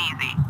easy.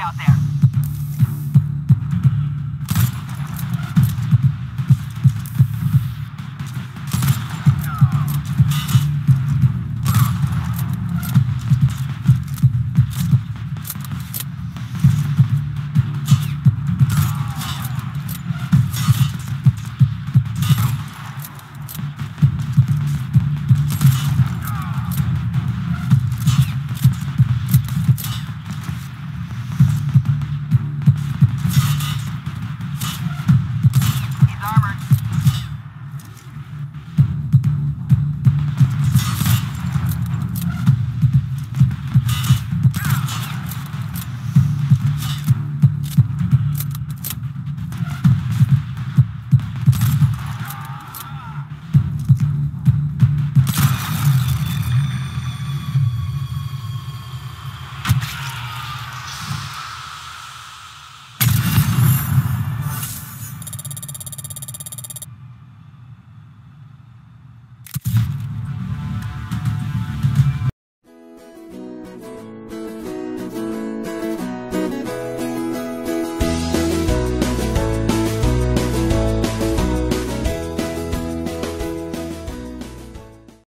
Out there.